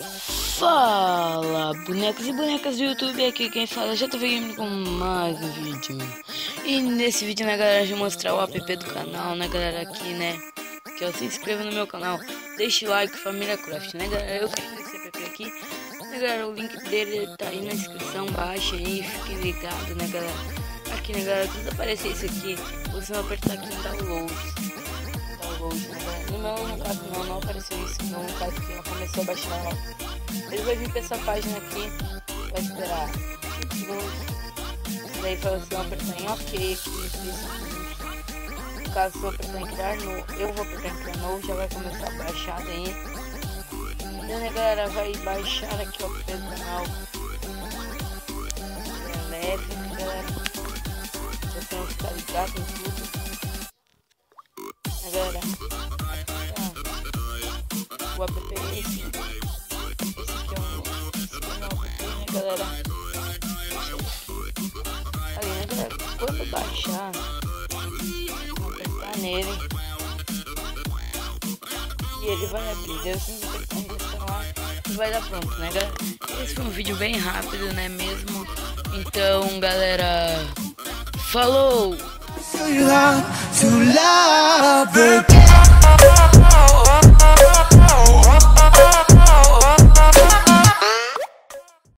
Fala, bonecos e bonecas do YouTube, aqui quem fala já tô vindo com mais um vídeo. E nesse vídeo, né galera, vou mostrar o app do canal, né galera, aqui né Que eu se inscreva no meu canal, deixe o like, família Craft, né galera, eu tenho esse app aqui. Né galera, o link dele tá aí na descrição, baixa aí, fique ligado né galera. Aqui né galera, quando aparecer isso aqui, você vai apertar aqui em download Né galera, no meu no não, não apareceu isso, não no que ela começou a baixar ele vai vir pra essa página aqui, vai esperar 5 segundos. Daí fala assim, apertar em OK Caso eu apertar em criar novo, eu vou apertar em criar novo, já vai começar a baixar daí. Então né galera, vai baixar aqui o canal. É leve, galera. Já tem que ficar ligado em tudo. Né, galera, o app é esse galera. Ali, né, galera? Quando baixar, vou apertar nele. E ele vai abrir. Lá e vai dar pronto, né, galera? Esse foi um vídeo bem rápido, né, mesmo? Então, galera, falou! Too love the loud,